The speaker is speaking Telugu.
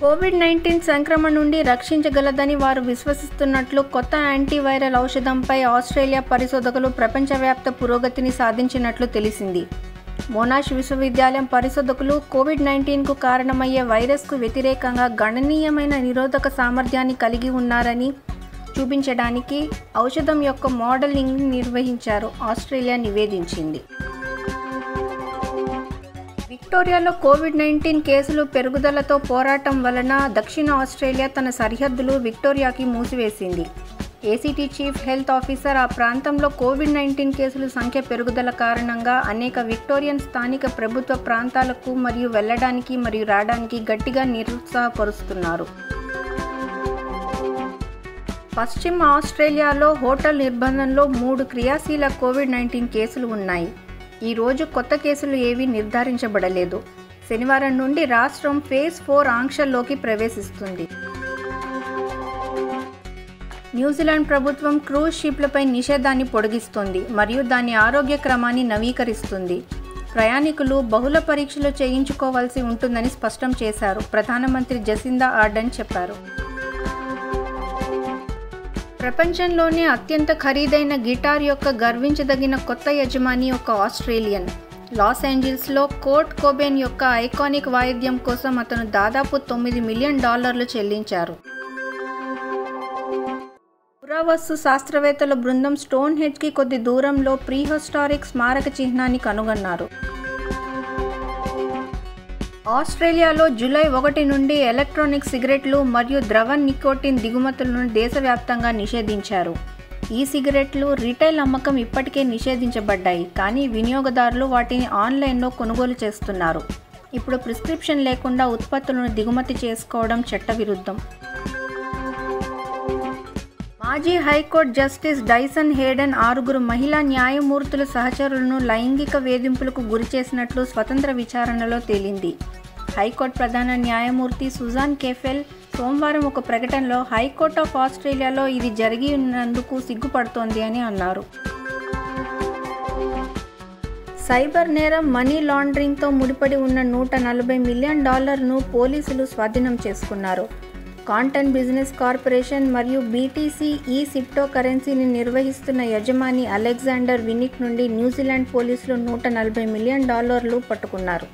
కోవిడ్ నైన్టీన్ సంక్రమణ నుండి రక్షించగలదని వారు విశ్వసిస్తున్నట్లు కొత్త యాంటీవైరల్ ఔషధంపై ఆస్ట్రేలియా పరిశోధకులు ప్రపంచవ్యాప్త పురోగతిని సాధించినట్లు తెలిసింది. మోనాష్ విశ్వవిద్యాలయం పరిశోధకులు కోవిడ్ నైన్టీన్కు కారణమయ్యే వైరస్కు వ్యతిరేకంగా గణనీయమైన నిరోధక సామర్థ్యాన్ని కలిగి ఉన్నారని చూపించడానికి ఔషధం యొక్క మోడలింగ్ నిర్వహించారు ఆస్ట్రేలియా నివేదించింది. విక్టోరియాలో కోవిడ్ నైన్టీన్ కేసులు పెరుగుదలతో పోరాటం వలన దక్షిణ ఆస్ట్రేలియా తన సరిహద్దులు విక్టోరియాకి మూసివేసింది. ఏసీటీ చీఫ్ హెల్త్ ఆఫీసర్ ఆ ప్రాంతంలో కోవిడ్ నైన్టీన్ కేసుల సంఖ్య పెరుగుదల కారణంగా అనేక విక్టోరియన్ స్థానిక ప్రభుత్వ ప్రాంతాలకు మరియు వెళ్ళడానికి మరియు రావడానికి గట్టిగా నిరుత్సాహపరుస్తున్నారు. పశ్చిమ ఆస్ట్రేలియాలో హోటల్ నిర్బంధంలో మూడు క్రియాశీల కోవిడ్ నైన్టీన్ కేసులు ఉన్నాయి. ఈ రోజు కొత్త కేసులు ఏవీ నిర్ధారించబడలేదు. శనివారం నుండి రాష్ట్రం ఫేజ్ ఫోర్ ఆంక్షల్లోకి ప్రవేశిస్తుంది. న్యూజిలాండ్ ప్రభుత్వం క్రూజ్ షిప్లపై నిషేధాన్ని పొడిగిస్తుంది మరియు దాని ఆరోగ్య క్రమాన్ని నవీకరిస్తుంది. ప్రయాణికులు బహుళ పరీక్షలు చేయించుకోవాల్సి ఉంటుందని స్పష్టం చేశారు. ప్రధానమంత్రి జసిందా ఆర్డన్ చెప్పారు. ప్రపంచంలోనే అత్యంత ఖరీదైన గిటార్ యొక్క గర్వించదగిన కొత్త యజమాని ఒక ఆస్ట్రేలియన్. లాస్ ఏంజల్స్లో కోర్ట్ కోబెన్ యొక్క ఐకానిక్ వాయిద్యం కోసం అతను దాదాపు తొమ్మిది మిలియన్ డాలర్లు చెల్లించారు. పురావస్తు శాస్త్రవేత్తల బృందం స్టోన్ హెడ్కి కొద్ది దూరంలో ప్రీహిస్టారిక్ స్మారక చిహ్నాన్ని కనుగొన్నారు. ఆస్ట్రేలియాలో జూలై ఒకటి నుండి ఎలక్ట్రానిక్ సిగరెట్లు మరియు ద్రవ నికోటిన్ దిగుమతులను దేశవ్యాప్తంగా నిషేధించారు. ఈ సిగరెట్లు రిటైల్ అమ్మకం ఇప్పటికే నిషేధించబడ్డాయి కానీ వినియోగదారులు వాటిని ఆన్లైన్లో కొనుగోలు చేస్తున్నారు. ఇప్పుడు ప్రిస్క్రిప్షన్ లేకుండా ఉత్పత్తులను దిగుమతి చేసుకోవడం చట్టవిరుద్ధం. మాజీ హైకోర్టు జస్టిస్ డైసన్ హేడెన్ ఆరుగురు మహిళా న్యాయమూర్తుల సహచరులను లైంగిక వేధింపులకు గురిచేసినట్లు స్వతంత్ర విచారణలో తేలింది. హైకోర్టు ప్రధాన న్యాయమూర్తి సుజాన్ కేఫెల్ సోమవారం ఒక ప్రకటనలో హైకోర్ట్ ఆఫ్ ఆస్ట్రేలియాలో ఇది జరిగి ఉన్నందుకు సిగ్గుపడుతోంది అని అన్నారు. సైబర్ నేరం మనీ లాండరింగ్తో ముడిపడి ఉన్న నూట నలభై మిలియన్ డాలర్ను పోలీసులు స్వాధీనం చేసుకున్నారు. కాంటన్ బిజినెస్ కార్పొరేషన్ మరియు బీటీసీ ఈ సిప్టో కరెన్సీని నిర్వహిస్తున్న యజమాని అలెగ్జాండర్ వినిక్ నుండి న్యూజిలాండ్ పోలీసులు నూట నలభై మిలియన్ డాలర్లు పట్టుకున్నారు.